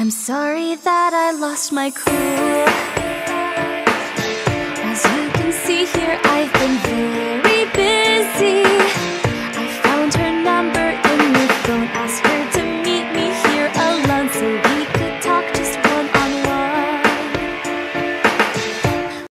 I'm sorry that I lost my cool. As you can see here, I've been